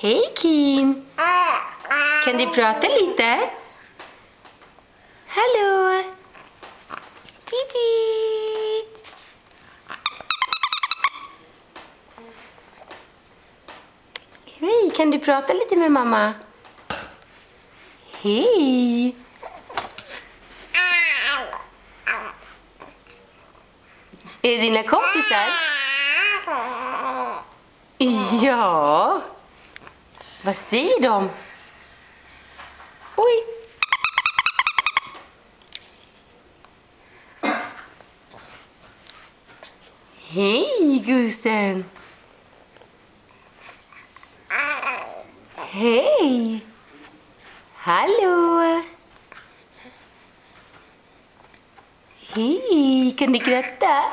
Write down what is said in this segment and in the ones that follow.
Hej Keen! Kan du prata lite? Hallå! Titit! Hej, kan du prata lite med mamma? Hej! Är det dina kompisar? Ja. Vad säger de? Oj. Hej, gusen. Hej. Hallå. Hej, kan du gratta?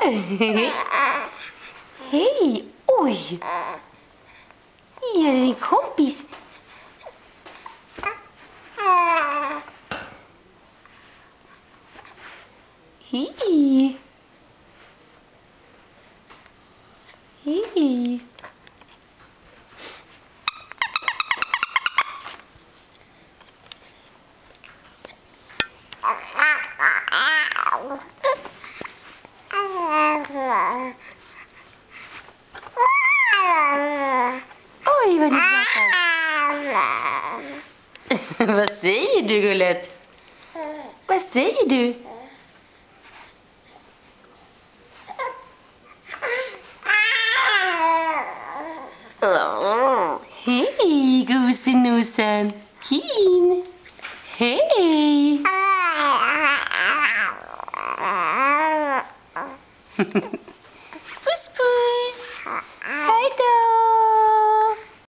Hej, oj. Är det din kompis? Hej. Hej. Oj, vad du pratar. vad säger du, gullet? Vad säger du? Hej, gosenosen. Kin! Hej.